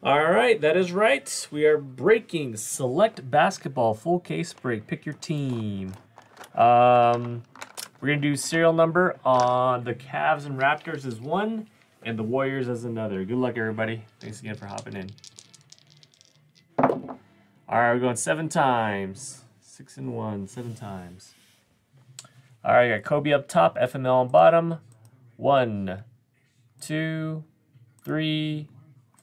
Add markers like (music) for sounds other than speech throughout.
All right, that is right. We are breaking select basketball full case break. Pick your team. Um, we're gonna do serial number on the Cavs and Raptors as one, and the Warriors as another. Good luck, everybody. Thanks again for hopping in. All right, we're going seven times. Six and one, seven times. All right, got Kobe up top, FML on bottom. One, two, three,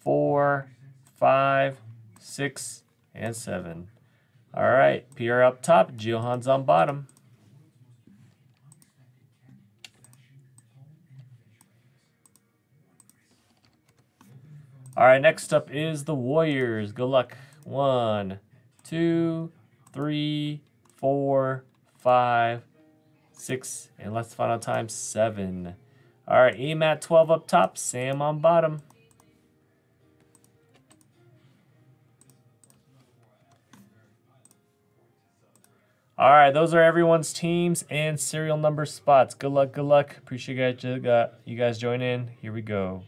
four, five, six, and seven. All right, Pierre up top, Johan's on bottom. All right, next up is the Warriors. Good luck. One, two, three, four, five, six, and let's final time seven. All right, aim at 12 up top, Sam on bottom. All right, those are everyone's teams and serial number spots. Good luck, good luck. Appreciate you guys, uh, you guys join in. Here we go.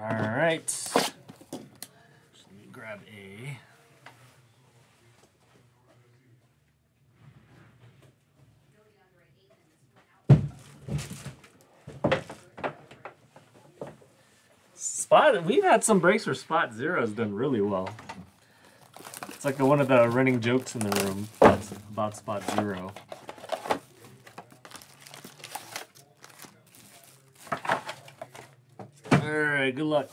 All right. So let me grab a. Spot. We've had some breaks where Spot Zero has done really well. It's like one of the running jokes in the room about Spot Zero. All right, good luck.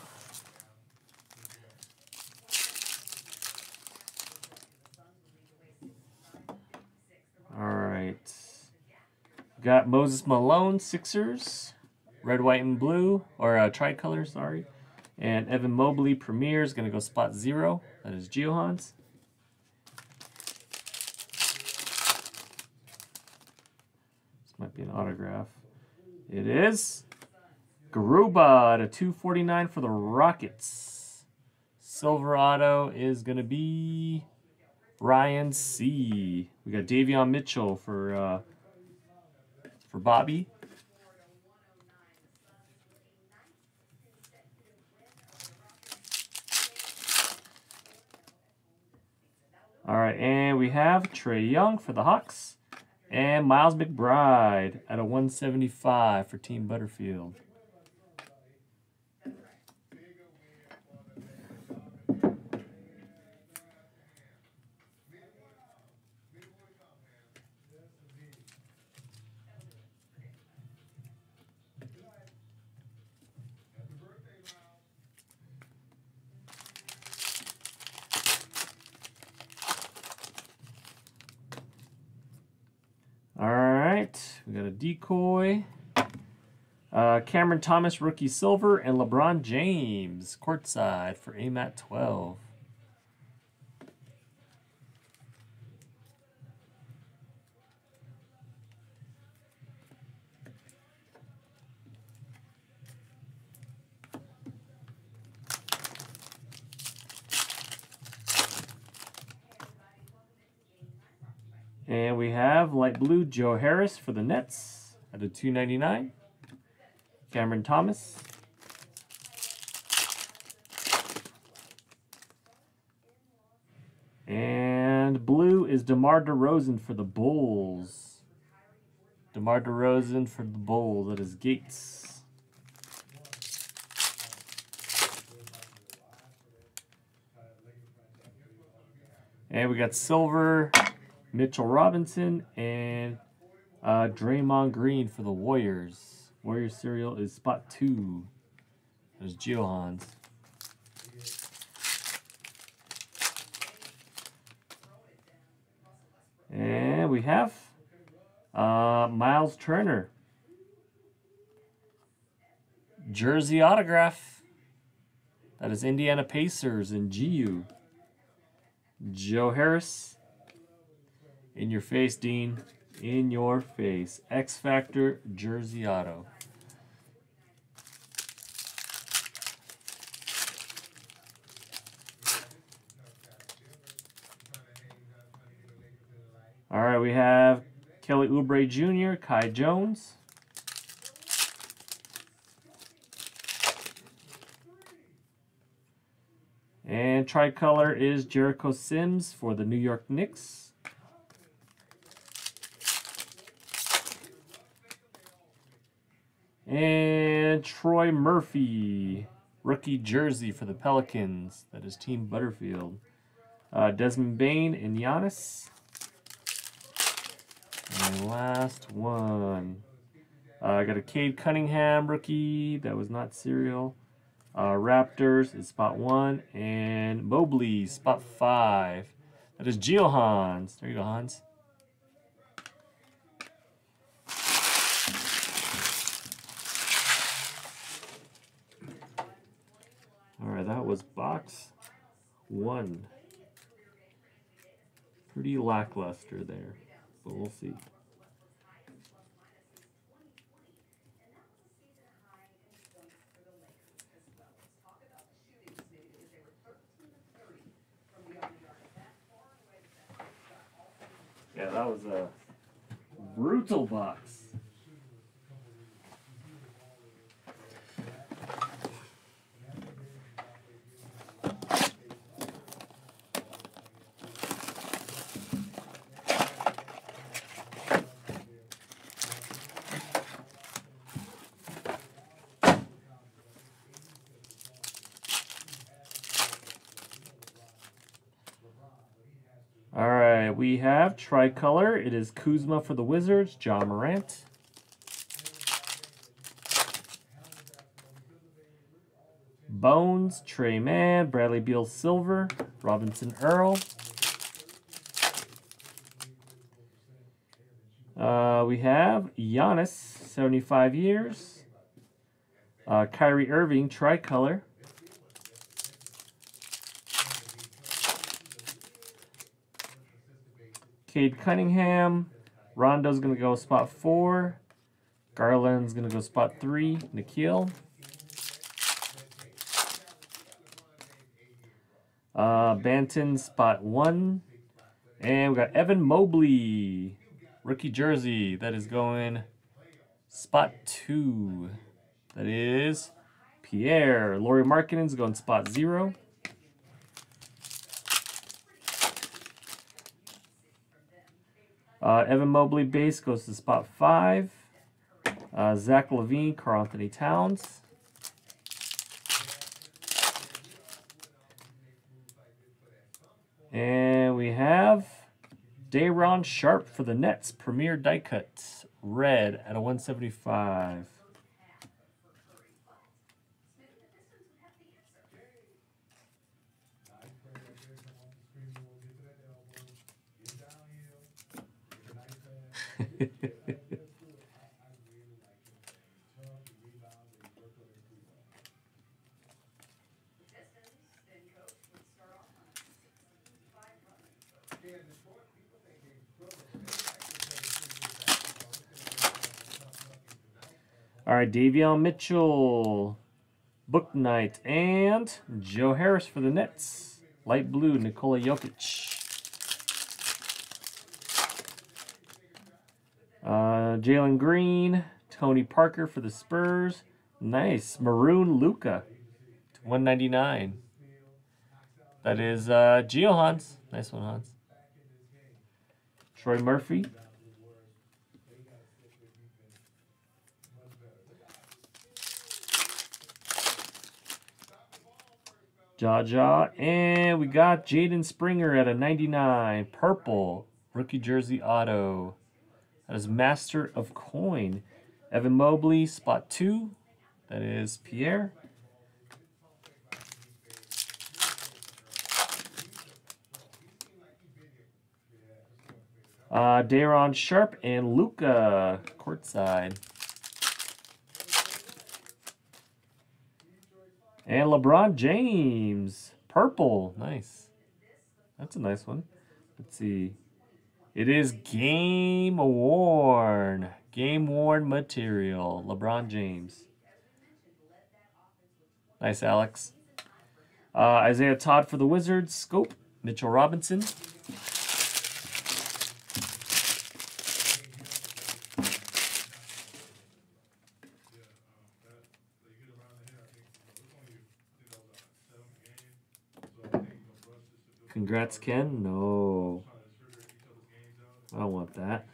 All right. Got Moses Malone, Sixers, red, white, and blue, or uh, tricolor, sorry. And Evan Mobley, Premier, is going to go spot zero. That is Geohans. This might be an autograph. It is. Garuba to 249 for the Rockets. Silverado is going to be Ryan C. We got Davion Mitchell for uh, for Bobby. All right, and we have Trae Young for the Hawks and Miles McBride at a 175 for Team Butterfield. All right, we got a decoy. Uh, Cameron Thomas, rookie silver, and LeBron James, courtside for AMAT 12. And we have light blue Joe Harris for the Nets at a 299. Cameron Thomas. And blue is DeMar DeRozan for the Bulls. DeMar DeRozan for the Bulls. That is Gates. And we got silver Mitchell Robinson and uh, Draymond Green for the Warriors. Warriors cereal is spot two. There's Geohans. And we have uh, Miles Turner. Jersey autograph. That is Indiana Pacers and GU. Joe Harris. In your face, Dean. In your face. X Factor Jersey Auto. All right, we have Kelly Oubre Jr., Kai Jones. And tricolor is Jericho Sims for the New York Knicks. And Troy Murphy, rookie jersey for the Pelicans. That is Team Butterfield. Uh, Desmond Bane and Giannis. And last one. Uh, I got a Cade Cunningham rookie. That was not serial. Uh, Raptors is spot one. And Mobley, spot five. That is Geo Hans. There you go, Hans. That was box one. Pretty lackluster there, but we'll see. Yeah, that was a brutal box. All right, we have tricolor. It is Kuzma for the Wizards, John Morant. Bones, Tre Mann, Bradley Beal Silver, Robinson Earl. Uh, we have Giannis, 75 years. Uh, Kyrie Irving, tricolor. Cade Cunningham. Rondo's going to go spot four. Garland's going to go spot three. Nikhil. Uh, Banton spot one. And we got Evan Mobley. Rookie jersey. That is going spot two. That is Pierre. Lauri Markkanen's going spot zero. Uh, Evan Mobley base goes to spot five. Uh, Zach LaVine, Carl Anthony Towns. And we have Day'Ron Sharpe for the Nets, Premier Die Cut, red at a 175. All right, Davion Mitchell, Bouknight, and Joe Harris for the Nets. Light blue, Nikola Jokic. Uh, Jalen Green, Tony Parker for the Spurs. Nice. Maroon Luka. 199. That is uh, Geo Hans. Nice one, Hans. Troy Murphy. Jaja. And we got Jaden Springer at a 99. Purple. Rookie jersey auto. That is Master of Coin. Evan Mobley, spot two. That is Pierre. Uh, Day'Ron Sharpe and Luka courtside. And LeBron James. Purple. Nice. That's a nice one. Let's see. It is game worn. Game worn material. LeBron James. Nice, Alex. Uh, Isaiah Todd for the Wizards. Scope. Mitchell Robinson. Congrats, Ken. No. I don't want that.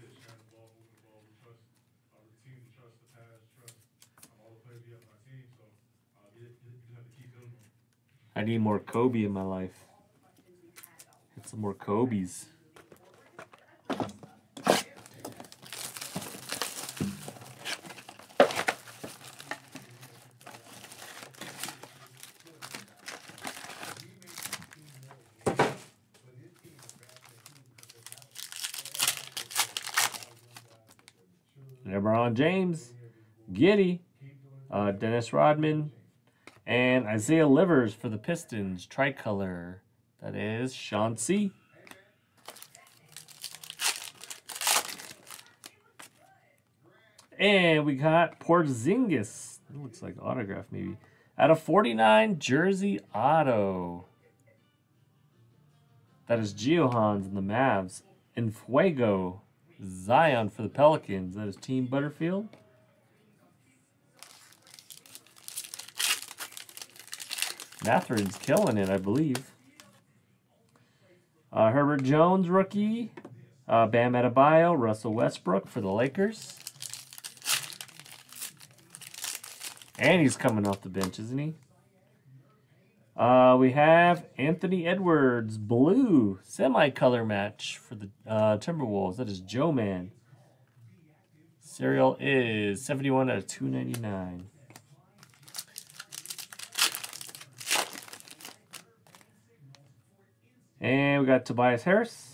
I need more Kobe in my life. Get some more Kobe's. LeBron James, Giddey, uh, Dennis Rodman, and Isaiah Livers for the Pistons, tricolor. That is Sean C. And we got Porzingis. It looks like autograph maybe. Out of 49, Jersey Auto. That is Geohans and the Mavs. And Fuego. Zion for the Pelicans. That is Team Butterfield. Matherin's killing it, I believe. Uh, Herbert Jones, rookie. Uh, Bam Adebayo, Russell Westbrook for the Lakers. And he's coming off the bench, isn't he? Uh, we have Anthony Edwards, blue, semi-color match for the uh, Timberwolves. That is Joe Man. Serial is 71 out of 299. And we got Tobias Harris.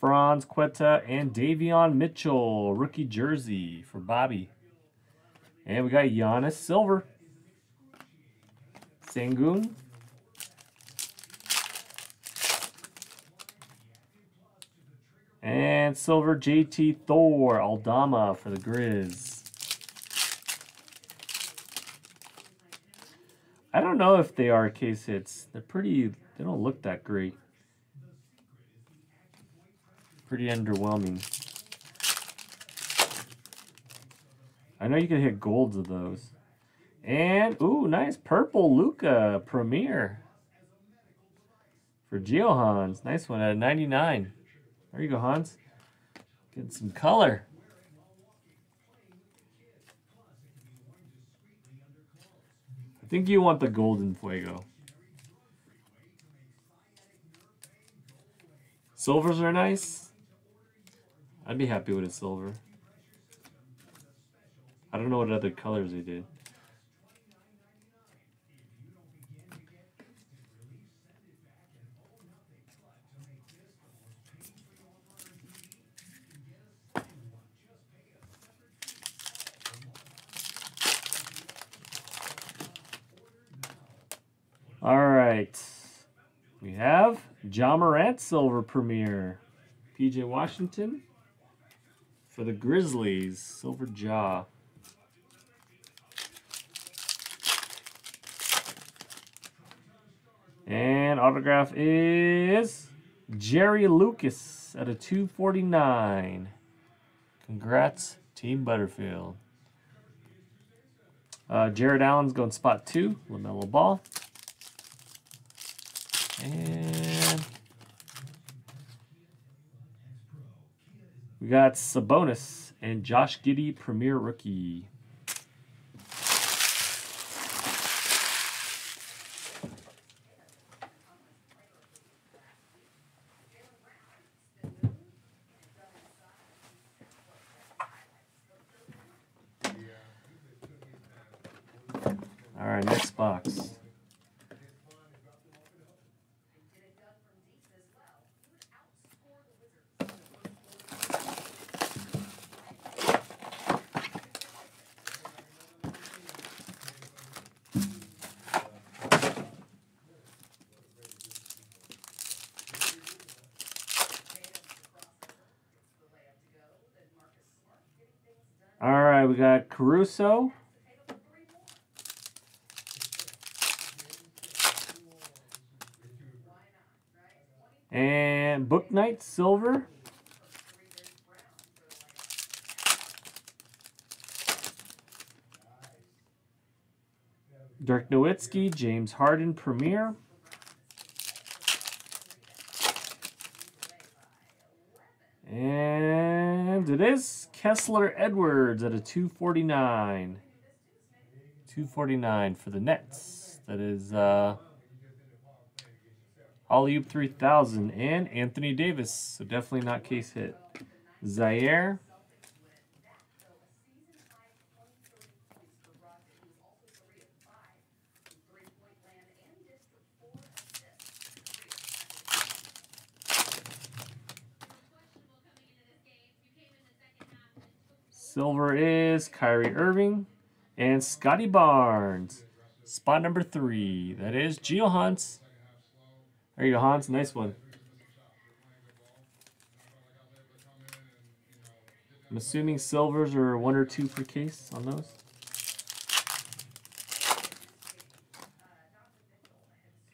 Franz Quetta and Davion Mitchell, rookie jersey for Bobby. And we got Giannis Silver. Sengun. And Silver JT Thor Aldama for the Grizz. I don't know if they are case hits. They're pretty, they don't look that great. Pretty underwhelming. I know you can hit golds of those. And, ooh, nice purple Luka Premier. For Geo Hans. Nice one at 99. There you go, Hans. Getting some color. I think you want the golden fuego. Silvers are nice. I'd be happy with a silver. I don't know what other colors they did. All right. We have Ja Morant Silver Premier. PJ Washington for the Grizzlies. Silver Jaw. And autograph is Jerry Lucas at a 249. Congrats, Team Butterfield. Uh, Jarrett Allen's going spot two, LaMelo Ball. And we got Sabonis and Josh Giddey, Premier Rookie. All right, next box. All right, we got Caruso. And Bouknight Silver. Dirk Nowitzki, James Harden Premier. And it is Kessler Edwards at a 249. 249 for the Nets. That is uh, Alley 3000 and Anthony Davis. So definitely not case hit. Zaire. Silver is Kyrie Irving and Scottie Barnes. Spot number three. That is Geo Hans. There you go, Hans. Nice one. I'm assuming silvers are one or two per case on those.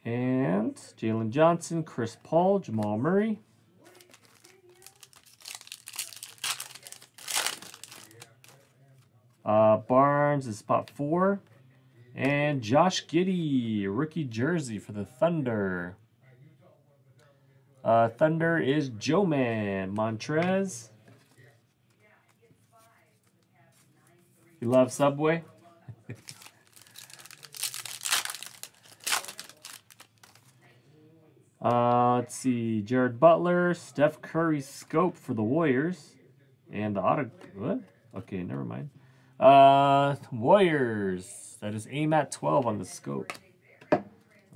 And Jalen Johnson, Chris Paul, Jamal Murray. Uh, Barnes is spot four. And Josh Giddey, rookie jersey for the Thunder. Uh, Thunder is Joe Man, Montrez. You love Subway? (laughs) uh, let's see. Jared Butler, Steph Curry scope for the Warriors. And the auto. What? Okay, never mind. Uh, Warriors. That is aim at 12 on the scope. I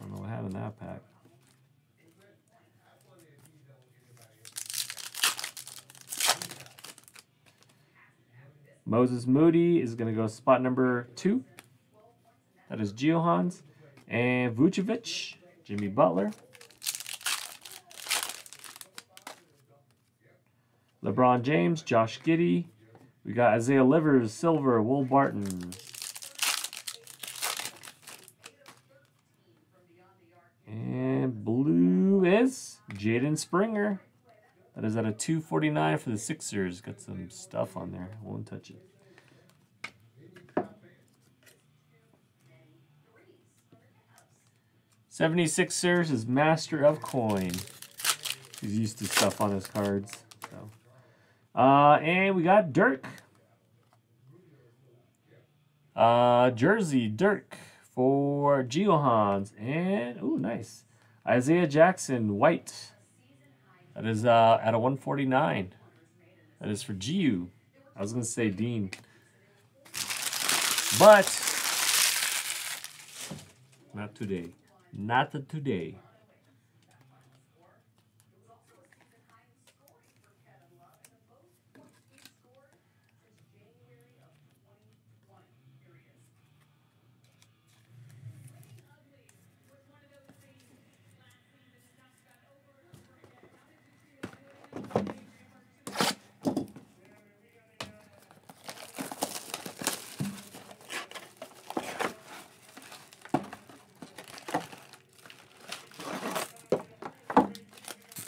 don't know what happened in that pack. Moses Moody is going to go spot number two. That is Geohans. And Vucevic, Jimmy Butler. LeBron James, Josh Giddey, we got Isaiah Livers, Silver, Will Barton. And blue is Jaden Springer. That is at a 249 for the Sixers. Got some stuff on there. Won't touch it. Seventy-sixers is Master of Coin. He's used to stuff on his cards. Uh, and we got Dirk. Uh, Jersey, Dirk for Geohans. And, ooh, nice. Isaiah Jackson, white. That is uh, at a 149. That is for GU. I was going to say Dean. But, not today. Not today.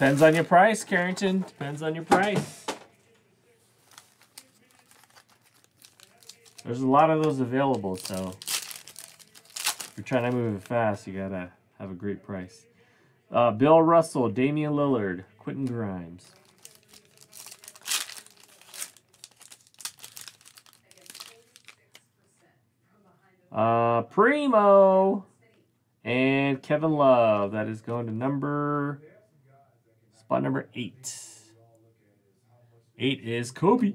Depends on your price, Carrington. Depends on your price. There's a lot of those available, so if you're trying to move it fast, you gotta have a great price. Uh, Bill Russell, Damian Lillard, Quentin Grimes. Uh, Primo and Kevin Love. That is going to number Spot number eight. Eight is Kobe.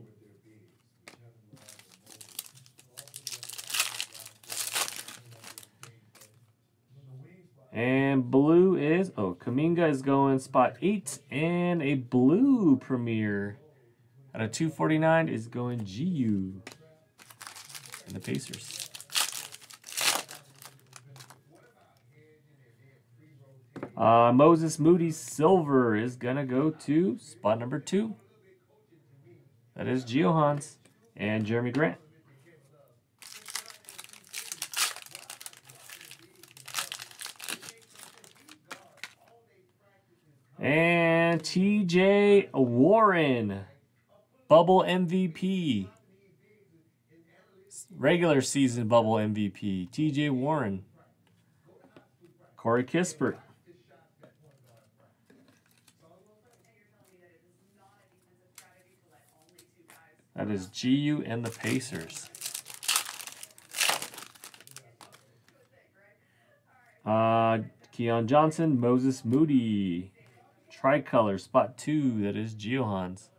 And blue is, oh, Kuminga is going spot eight. And a blue premiere at a 249 is going GU. And the Pacers. Uh, Moses Moody Silver is going to go to spot number two. That is Geohans. And Jerami Grant. And TJ Warren, Bubble MVP. Regular season Bubble MVP, TJ Warren. Corey Kispert. That is GU and the Pacers. Uh, Keon Johnson, Moses Moody. Tricolor, spot two. That is Geohans.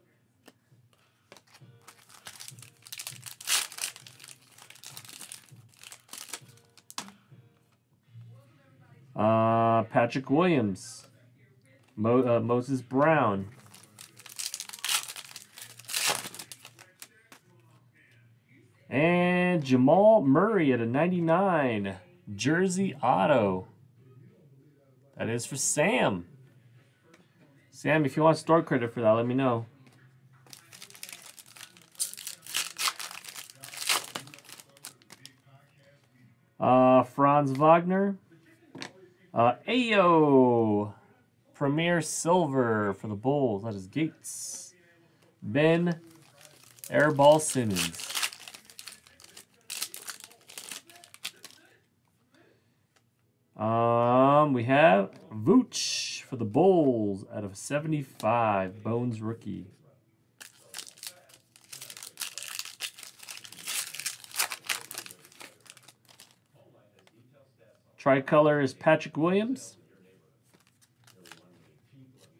Uh, Patrick Williams. Mo, uh, Moses Brown. And Jamal Murray at a 99. Jersey Auto. That is for Sam. Sam, if you want store credit for that, let me know. Uh, Franz Wagner. Uh, Ayo. Premier Silver for the Bulls. That is Gates. Ben Airball Simmons. Um, we have Vooch for the Bulls out of 75. Bones rookie. Tricolor is Patrick Williams.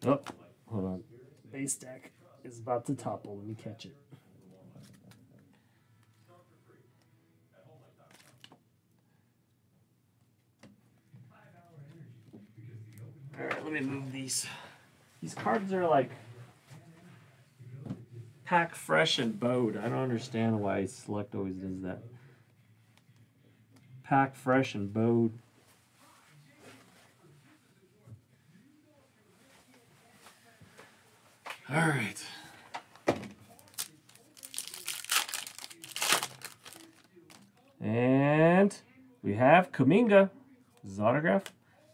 Oh, hold on. Base stack is about to topple. Let me catch it. All right, let me move these. These cards are like pack fresh and bowed. I don't understand why Select always does that. Pack fresh and bowed. All right. And we have Kuminga. His autograph.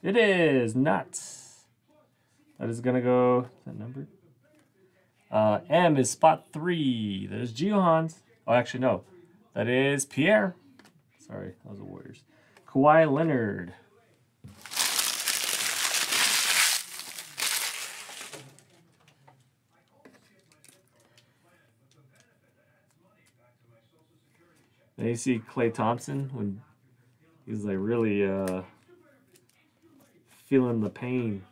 It is not. That is going to go, that number? Uh, M is spot three. That is Geohans. Oh, actually, no. That is Pierre. Sorry, that was the Warriors. Kawhi Leonard. Then you see Klay Thompson when he's like really uh, feeling the pain.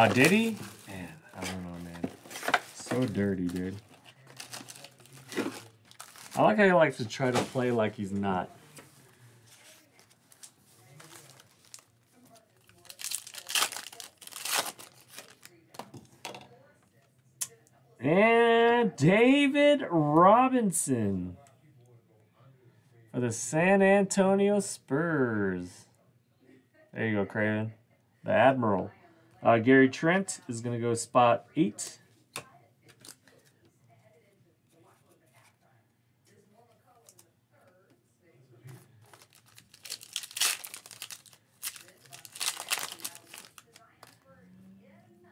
Uh, did he? Man, I don't know, man. So dirty, dude. I like how he likes to try to play like he's not. And David Robinson for the San Antonio Spurs. There you go, Craven. The Admiral. Uh, Gary Trent is going to go spot eight.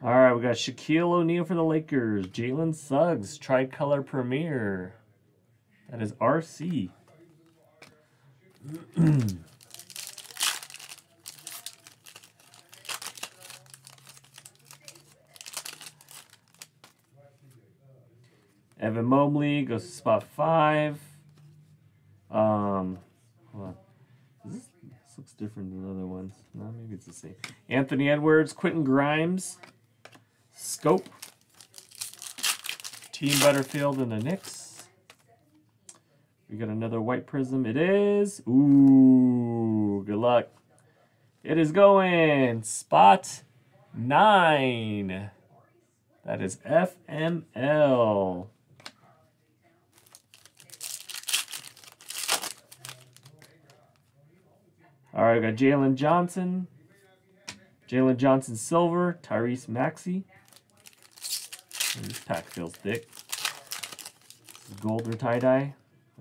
All right, we got Shaquille O'Neal for the Lakers. Jalen Suggs, Tricolor Premier. That is RC. (clears throat) Evan Mobley goes to spot five. Um, hold on. This, this looks different than other ones. No, maybe it's the same. Anthony Edwards, Quentin Grimes, Scope, Team Butterfield, and the Knicks. We got another white prism. It is. Ooh, good luck. It is going spot nine. That is FML. All right, we got Jalen Johnson, Jalen Johnson Silver, Tyrese Maxey. This pack feels thick. Gold or tie dye.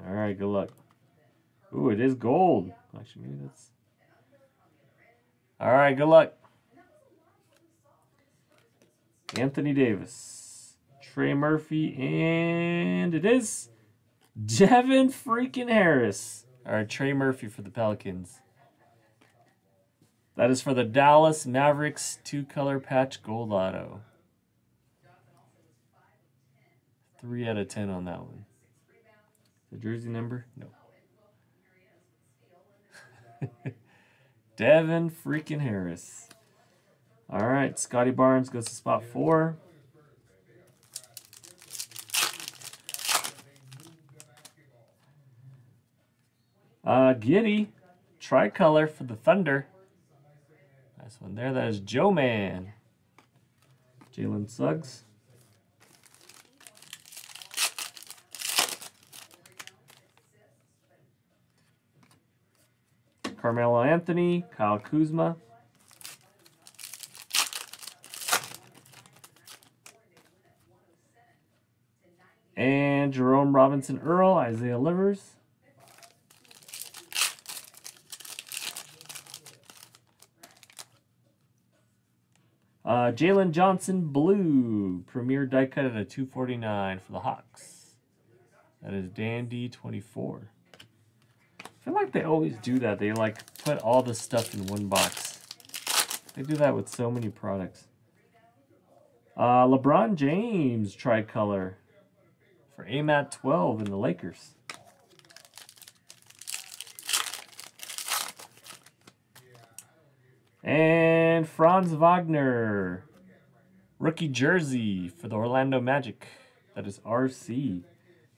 All right, good luck. Ooh, it is gold. Actually, maybe that's. All right, good luck. Anthony Davis, Trey Murphy, and it is Devin freaking Harris. All right, Trey Murphy for the Pelicans. That is for the Dallas Mavericks two color patch gold auto. Three out of ten on that one. The jersey number? No. (laughs) Devin freaking Harris. All right, Scottie Barnes goes to spot four. Uh, Giddey, tricolor for the Thunder. One there. That is Joe Man. Jalen Suggs. Carmelo Anthony, Kyle Kuzma. And Jerome Robinson Earl, Isaiah Livers. Uh, Jalen Johnson Blue, Premier die cut at a 249 for the Hawks. That is Dandy 24. I feel like they always do that. They like put all the stuff in one box. They do that with so many products. Uh, LeBron James tricolor for AMAT 12 in the Lakers. And Franz Wagner, rookie jersey for the Orlando Magic. That is RC.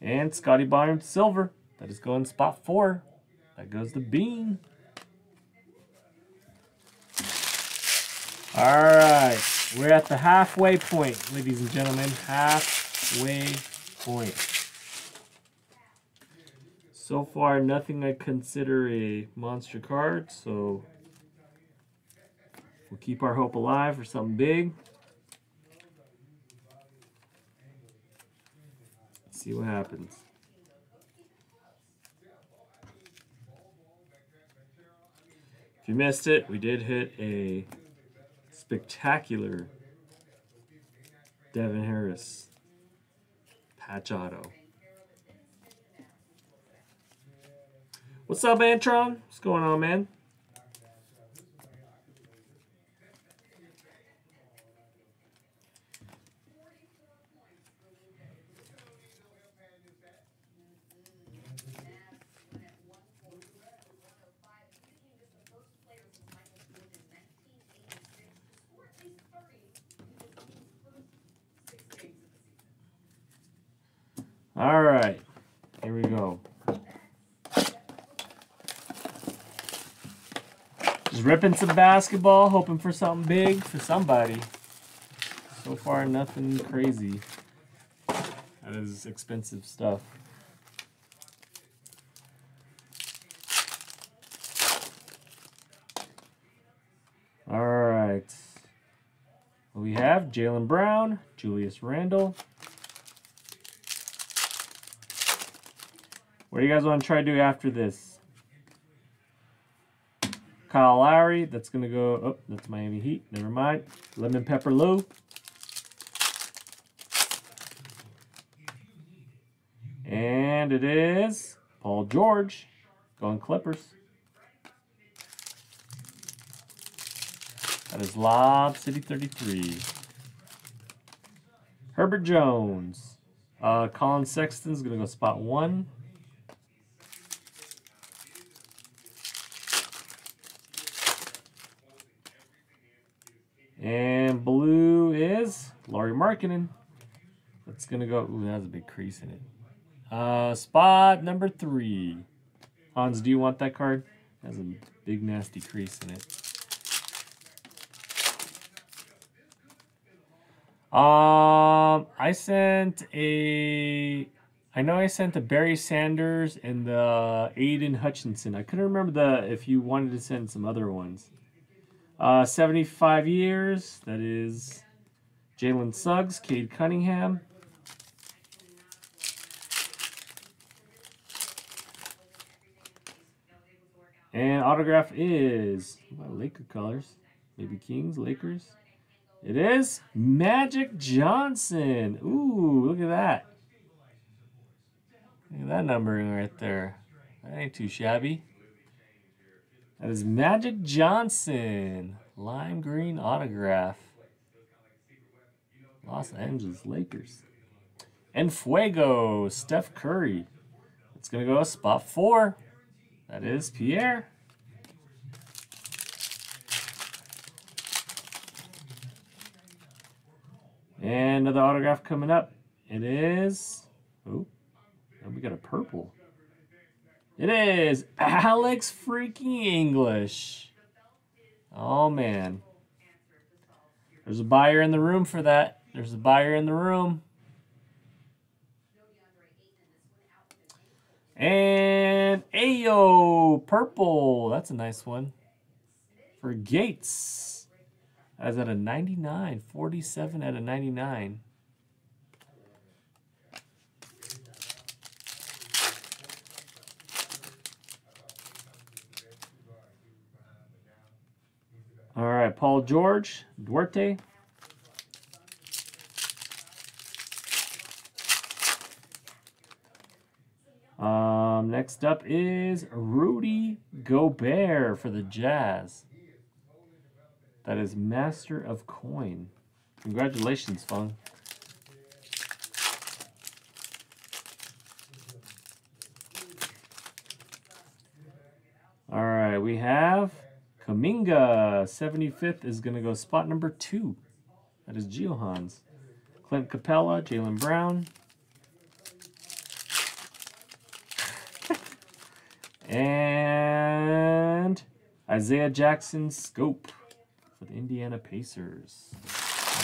And Scottie Barnes silver. That is going spot four. That goes to Bean. All right. We're at the halfway point, ladies and gentlemen. Halfway point. So far, nothing I consider a monster card, so we'll keep our hope alive for something big. Let's see what happens. If you missed it, we did hit a spectacular Devin Harris patch auto. What's up, Antron? What's going on, man? All right, here we go. Just ripping some basketball, hoping for something big for somebody. So far, nothing crazy. That is expensive stuff. All right. We have Jaylen Brown, Julius Randle. What do you guys want to try to do after this? Kyle Lowry, that's going to go, oh, that's Miami Heat, never mind. Lemon Pepper Lou. And it is Paul George going Clippers. That is Lob City 33. Herbert Jones. Uh, Collin Sexton's going to go spot one. Markkanen. That's gonna go. Ooh, that has a big crease in it. Uh, spot number three. Hans, do you want that card? It has a big nasty crease in it. Um, I sent a. I know I sent the Barry Sanders and the Aidan Hutchinson. I couldn't remember the if you wanted to send some other ones. Uh, 75 years. That is Jalen Suggs, Cade Cunningham. And autograph is Laker colors. Maybe Kings, Lakers. It is Magic Johnson. Ooh, look at that. Look at that numbering right there. That ain't too shabby. That is Magic Johnson. Lime green autograph. Los Angeles Lakers. And Fuego, Steph Curry. It's going to go spot four. That is Pierre. And another autograph coming up. It is. Oh, we got a purple. It is Alex freaking English. Oh, man. There's a buyer in the room for that. There's a buyer in the room. And Ayo, purple. That's a nice one. For Gates. As at a 99. 47 at a 99. All right, Paul George, Duarte. Um, next up is Rudy Gobert for the Jazz. That is Master of Coin. Congratulations, Fung. All right, we have Kuminga. 75th is going to go spot number two. That is Geohans. Clint Capela, Jaylen Brown. And Isaiah Jackson Scope for the Indiana Pacers.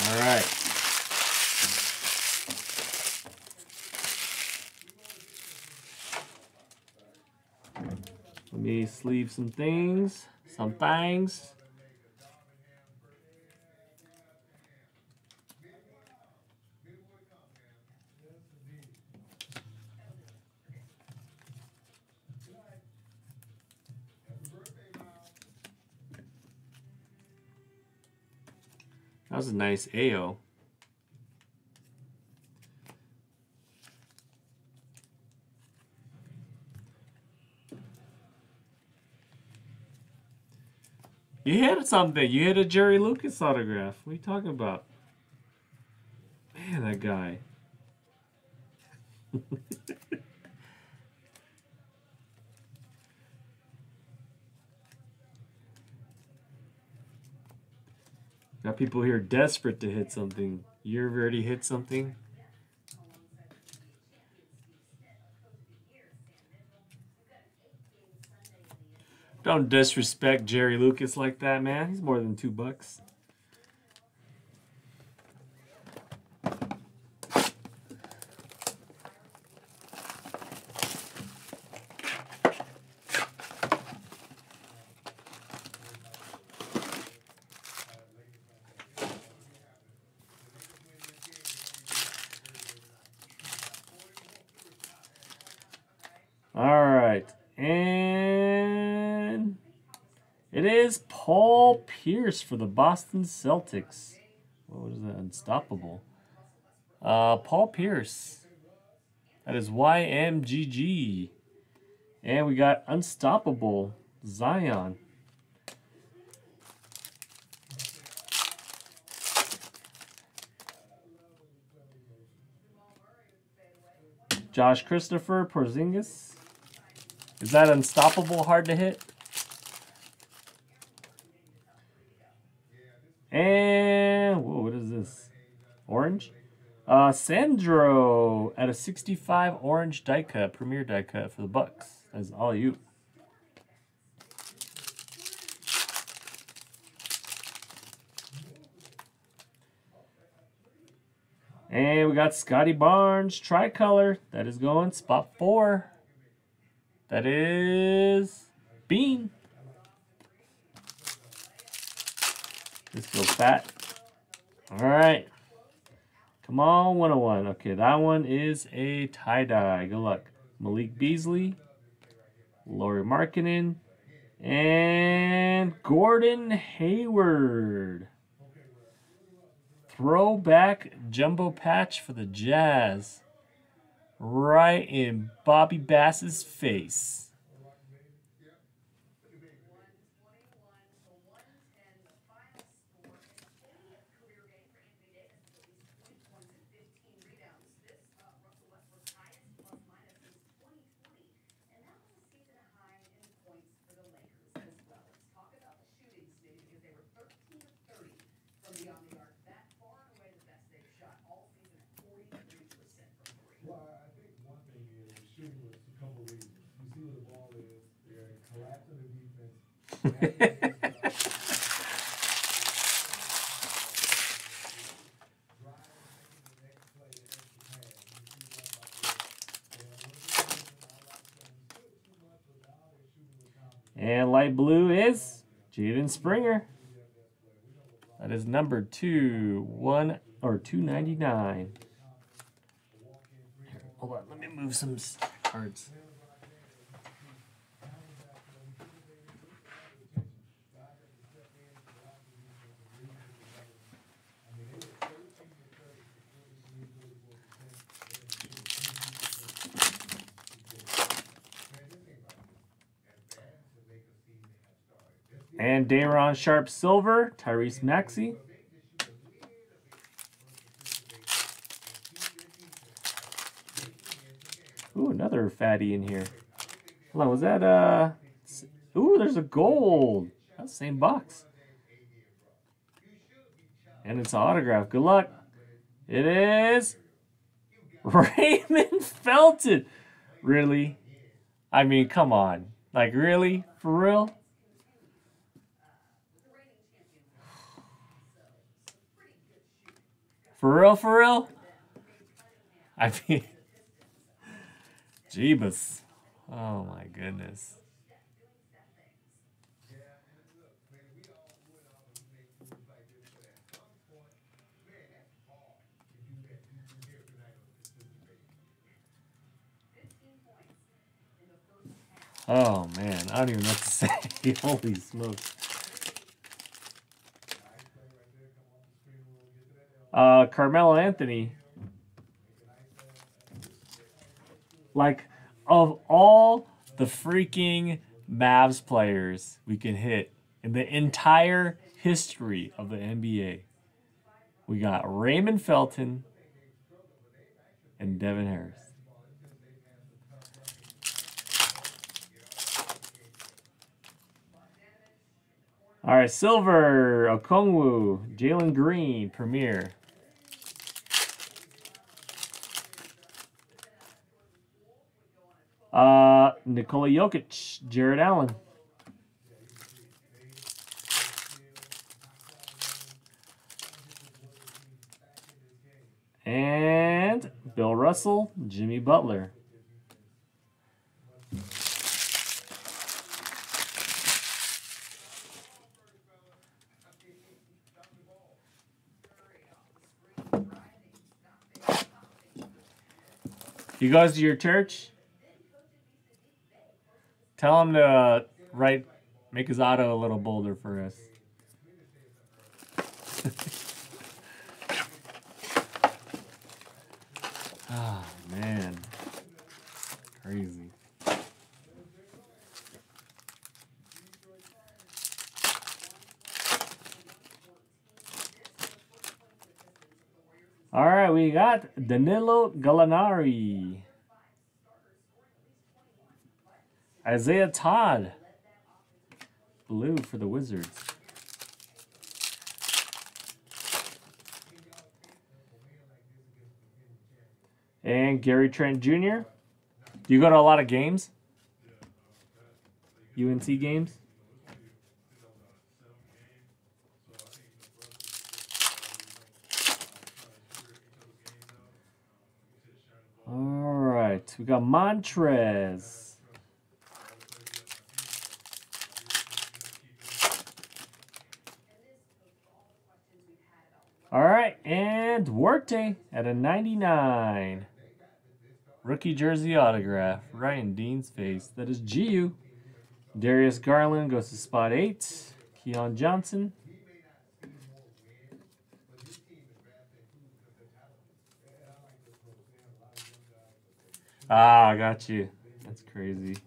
All right. Let me sleeve some things, some things. Was a nice AO. You hit something. You hit a Jerry Lucas autograph. What are you talking about? Man, that guy. (laughs) Got people here desperate to hit something. You have already hit something? Don't disrespect Jerry Lucas like that, man. He's more than two bucks. All right. And it is Paul Pierce for the Boston Celtics. What was that? Unstoppable. Uh, Paul Pierce. That is YMGG. And we got Unstoppable Zion. Josh Christopher Porzingis. Is that unstoppable hard to hit? And whoa, what is this? Orange. Uh, Sandro at a 65 orange die cut, premier die cut for the Bucks. That's all you. And we got Scottie Barnes, tricolor. That is going spot four. That is Bean. This feels fat. All right. Come on, 101. Okay, that one is a tie-dye. Good luck. Malik Beasley, Lauri Markkanen, and Gordon Hayward. Throwback jumbo patch for the Jazz. Right in Bobby Bass's face. (laughs) and light blue is Jaden Springer. That is number two, one or two ninety nine. Hold on, let me move some cards. And Day'Ron Sharpe Silver, Tyrese Maxey. Ooh, another fatty in here. Hold on, was that uh Ooh, there's a gold. That's the same box. And it's autograph. Good luck. It is (laughs) Raymond Felton. Really? I mean, come on. Like, really? For real? For real, for real? I mean, (laughs) Jeebus. Oh my goodness. Oh man, I don't even know what to (laughs) say. Holy smokes. Uh, Carmelo Anthony. Like, of all the freaking Mavs players we can hit in the entire history of the NBA, we got Raymond Felton and Devin Harris. All right, silver, Okongwu, Jalen Green, Premier. Uh, Nikola Jokic, Jared Allen. And Bill Russell, Jimmy Butler. You guys to your church? Tell him to uh, write, make his auto a little bolder for us. oh, (laughs) man. Crazy. All right, we got Danilo Gallinari. Isaiah Todd. Blue for the Wizards. And Gary Trent Jr. Do you go to a lot of games? UNC games? All right, we got Montrez. All right, and Duarte at a 99. Rookie jersey autograph. Ryan Dean's face. That is GU. Darius Garland goes to spot 8. Keon Johnson. Ah, I got you. That's crazy.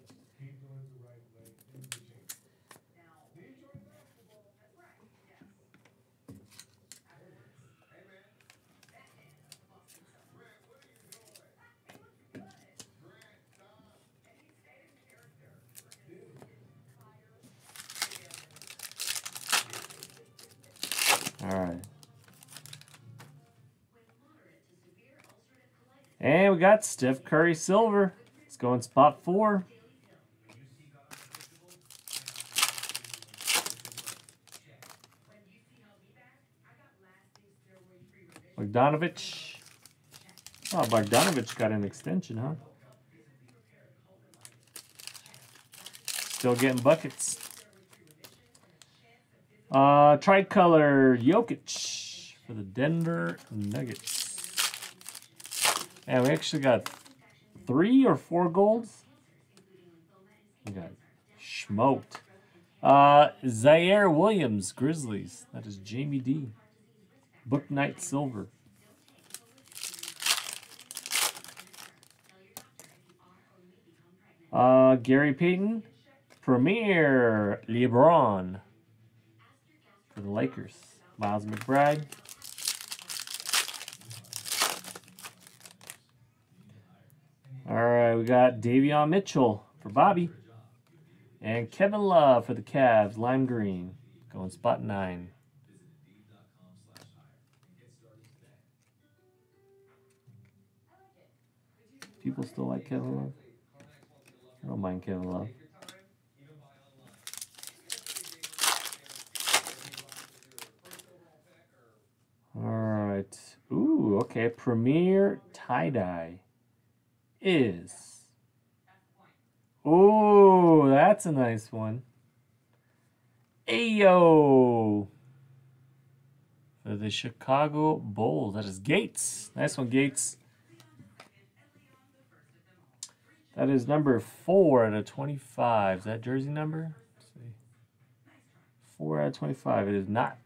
Got Steph Curry Silver. It's going spot four. Bogdanovich. Oh, Bogdanovich got an extension, huh? Still getting buckets. Uh, tricolor Jokic for the Denver Nuggets. And we actually got three or four golds. We got smoked. Uh, Ziaire Williams, Grizzlies. That is Jamie D. Bouknight Silver. Uh, Gary Payton, Premier LeBron for the Lakers. Miles McBride. All right, we got Davion Mitchell for Bobby. And Kevin Love for the Cavs, lime green, going spot nine. People still like Kevin Love? I don't mind Kevin Love. All right. Ooh, okay. Premier tie-dye is. Oh, that's a nice one. Ayo. For the Chicago Bulls. That is Gates. Nice one, Gates. That is number four out of 25. Is that jersey number? Let's see. Four out of 25. It is not.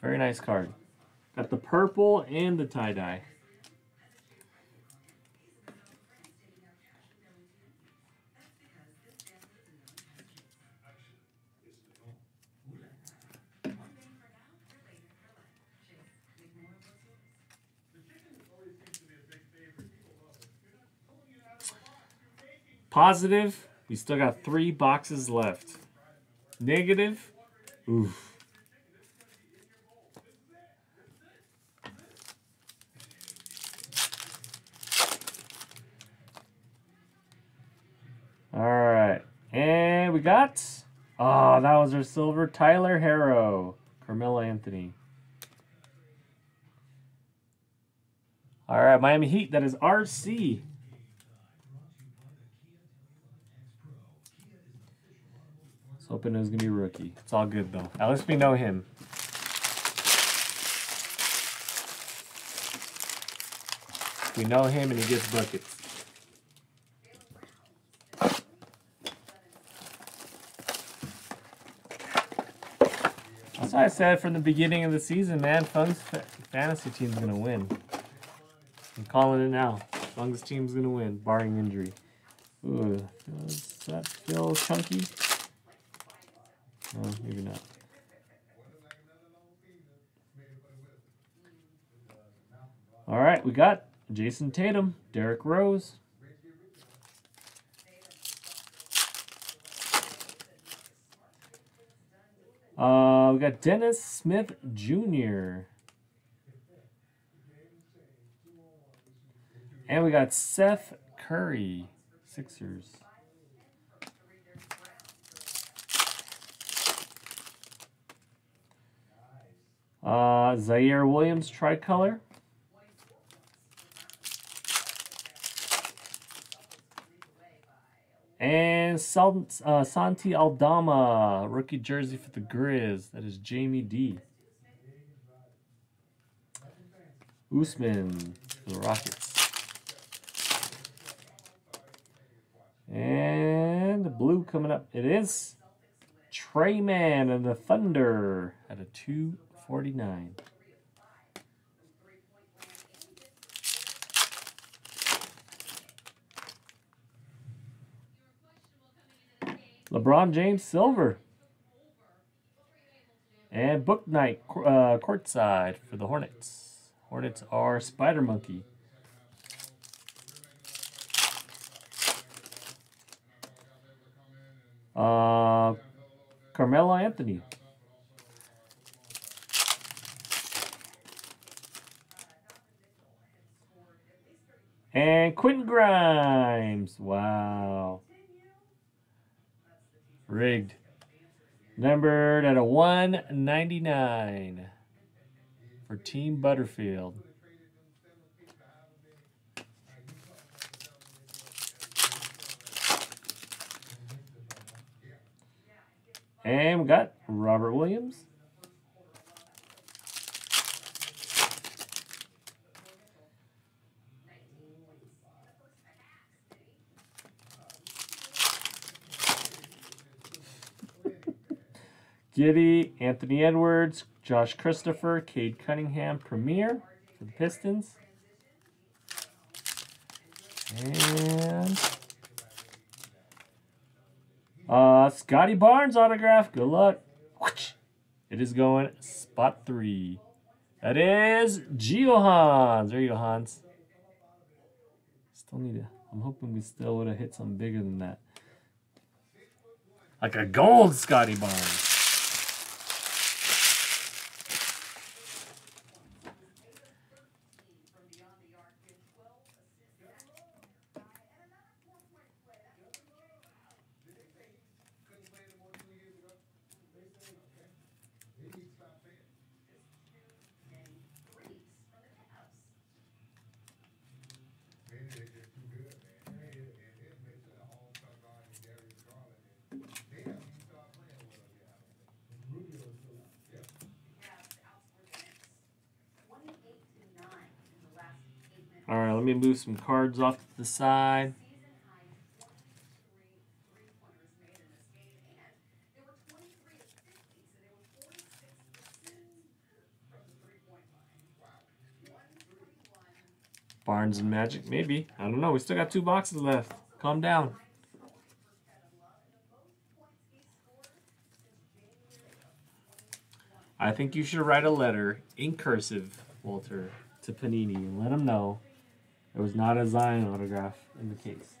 Very nice card. Got the purple and the tie-dye. Positive, we still got three boxes left. Negative, oof. All right, and we got, oh, that was our silver, Tyler Herro, Carmelo Anthony. All right, Miami Heat, that is RC. Hoping it was gonna be rookie. It's all good though. At least we know him. We know him and he gets buckets. That's why I said from the beginning of the season, man, Funk's fa- fantasy team's gonna win. I'm calling it now. Funk's team's gonna win, barring injury. Ooh, does that feel chunky? No, maybe not. All right, we got Jayson Tatum, Derrick Rose. Uh, we got Dennis Smith Jr. And we got Seth Curry, Sixers. Uh, Ziaire Williams tricolor. And Sal, uh, Santi Aldama, rookie jersey for the Grizz. That is Jamie D. Usman for the Rockets. And the blue coming up. It is Tre Mann and the Thunder at a 249. LeBron James Silver. And Bouknight uh, courtside for the Hornets. Hornets are Spider Monkey. Uh, Carmelo Anthony. And Quentin Grimes. Wow. Rigged. Numbered at a 199 for Team Butterfield. And we got Robert Williams. Giddey, Anthony Edwards, Josh Christopher, Cade Cunningham, Premier for the Pistons. And uh, Scottie Barnes autograph. Good luck. It is going spot three. That is Geo Hans. There you go, Hans. Still need to. I'm hoping we still would have hit something bigger than that. Like a gold Scottie Barnes. All right, let me move some cards off to the side. Barnes and Magic, maybe. I don't know. We still got two boxes left. Calm down. I think you should write a letter in cursive, Walter, to Panini and let them know there was not a Zion autograph in the case.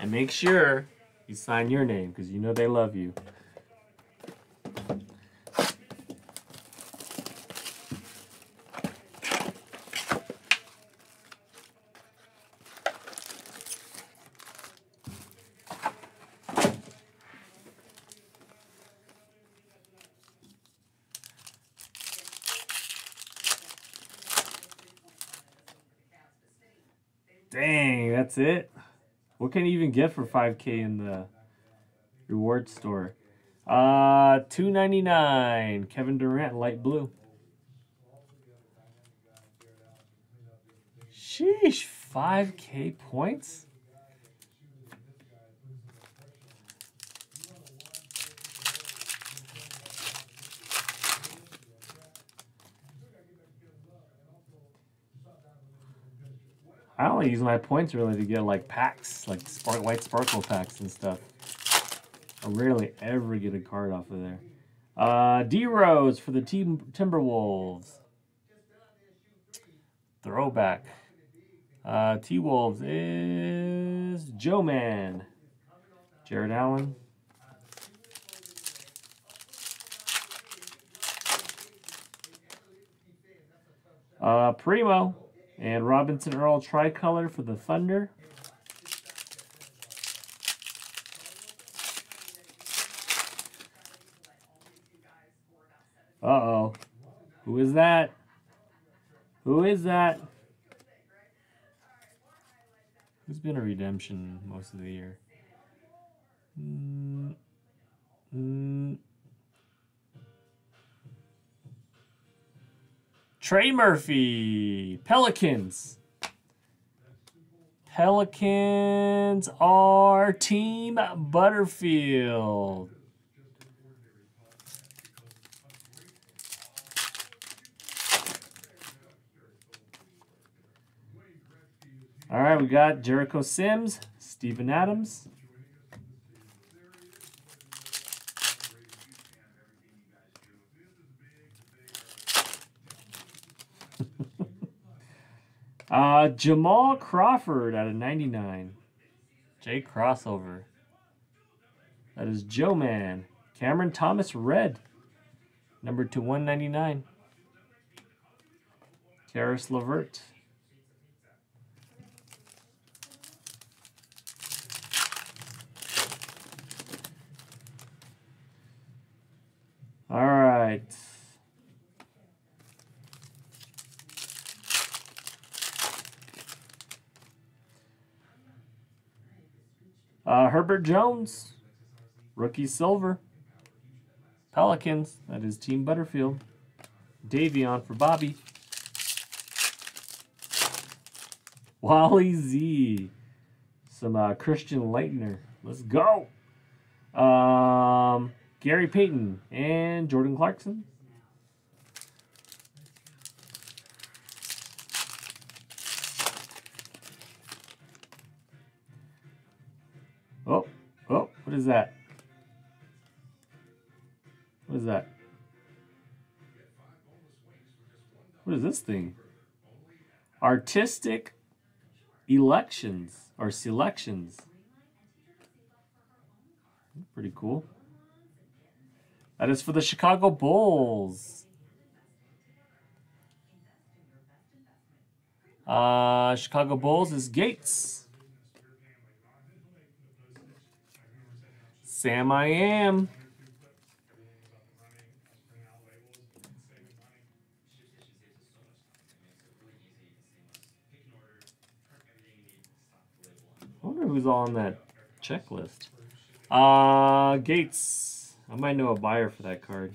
And make sure you sign your name because you know they love you. It. What can you even get for 5k in the reward store? Uh 299 Kevin Durant light blue. Sheesh, 5k points? I use my points really to get like packs, like spark white sparkle packs and stuff. I rarely ever get a card off of there. Uh, D Rose for the team Timberwolves. Throwback. Uh, T Wolves is Joe Man. Jared Allen. Uh, Primo and Robinson Earl tricolor for the Thunder. Uh oh. Who is that? Who is that? Who's been a redemption most of the year? Mm, mm. Trey Murphy, Pelicans. Pelicans are Team Butterfield. All right, we got Jericho Sims, Steven Adams. Uh, Jamal Crawford out of 99. J crossover. That is Joe Man. Cameron Thomas Red. Number to 199. Caris LeVert. All right. Uh, Herbert Jones, rookie silver. Pelicans, that is Team Butterfield. Davion for Bobby. Wally Z. Some uh, Christian Laettner. Let's go. Um, Gary Payton and Jordan Clarkson. Is that? What is that? What is this thing? Artistic elections or selections. Pretty cool. That is for the Chicago Bulls. Uh, Chicago Bulls is Gates. Sam I am. I wonder who's on that checklist. Uh, Gates. I might know a buyer for that card.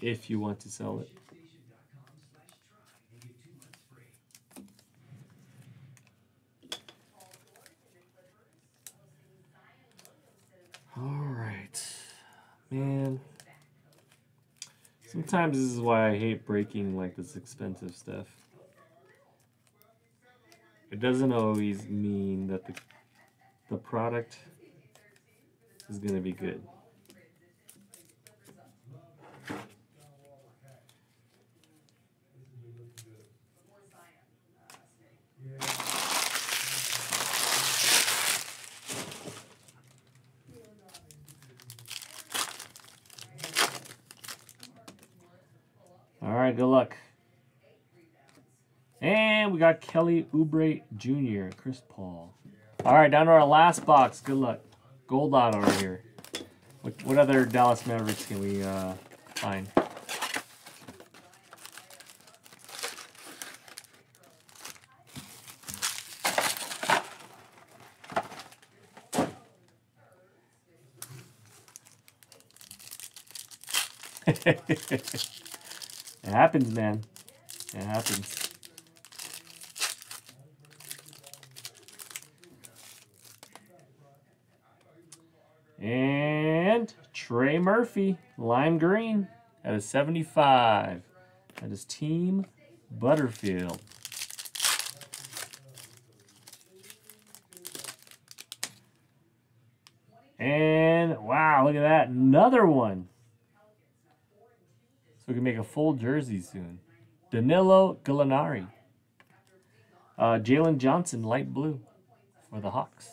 If you want to sell it. All right. Man. Sometimes this is why I hate breaking like this expensive stuff. It doesn't always mean that the the product is going to be good. Good luck. And we got Kelly Oubre Jr., Chris Paul. All right, down to our last box. Good luck. Gold auto right here. What, what other Dallas Mavericks can we uh, find? (laughs) it happens, man. It happens. And Trey Murphy, lime green, at a 75. That is Team Butterfield. And wow, look at that. Another one. We can make a full jersey soon. Danilo Gallinari. Uh, Jalen Johnson, light blue for the Hawks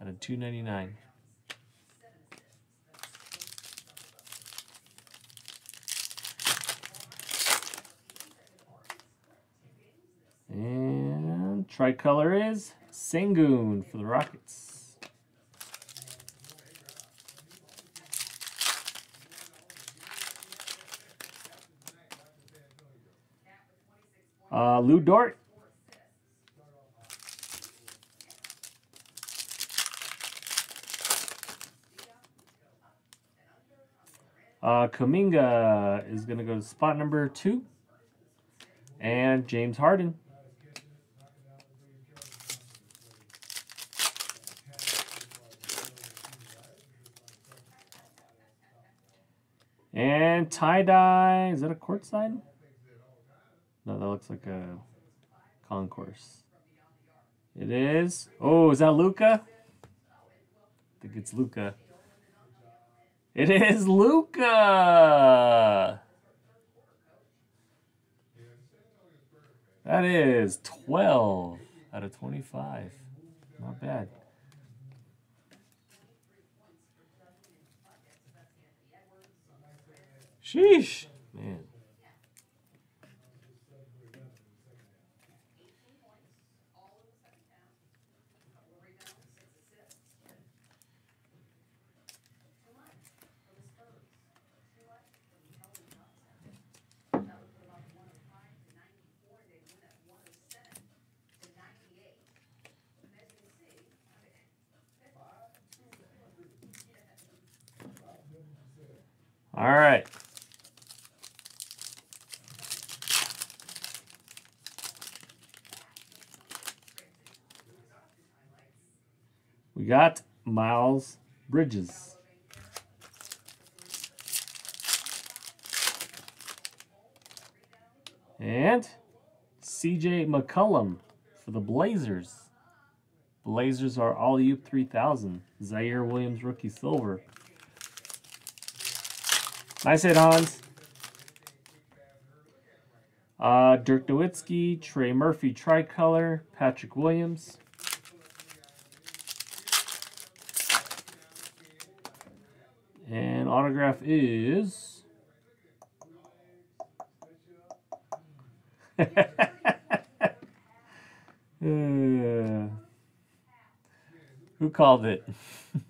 at a 299. And tricolor is Sengun for the Rockets. Uh, Lu Dort. Uh, Kuminga is going to go to spot number two. And James Harden. And tie-dye, is that a courtside? No, that looks like a concourse. It is. Oh, is that Luka? I think it's Luka. It is Luka. That is 12 out of 25. Not bad. Sheesh. Man. All right. We got Miles Bridges. And CJ McCollum for the Blazers. Blazers are all you 3000. Ziaire Williams rookie silver. Nice hit, Hans. Uh, Dirk Nowitzki, Trey Murphy tricolor, Patrick Williams. And autograph is. (laughs) who called it?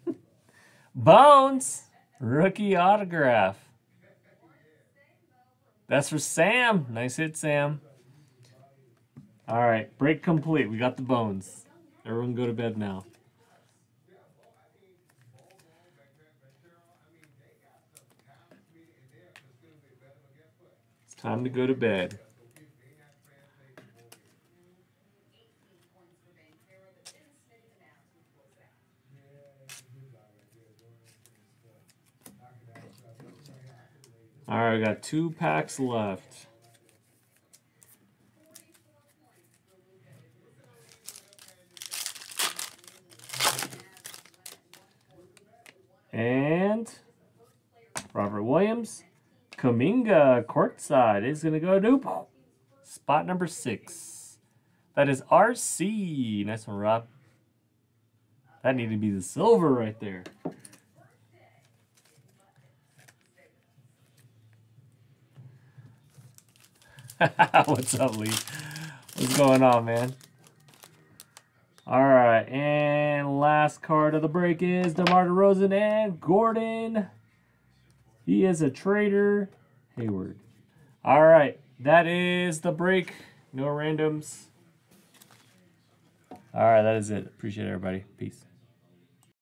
(laughs) Bones! Rookie autograph. That's for Sam. Nice hit, Sam. All right, break complete. We got the bones. Everyone go to bed now. It's time to go to bed. All right, we got two packs left. And Robert Williams, Kuminga courtside is going to go to spot number six. That is RC. Nice one, Rob. That needed to be the silver right there. (laughs) What's up, Lee? What's going on, man? All right, and last card of the break is DeMar DeRozan and Gordon. He is a trader. Hayward. All right, that is the break. No randoms. All right, that is it. Appreciate it, everybody. Peace.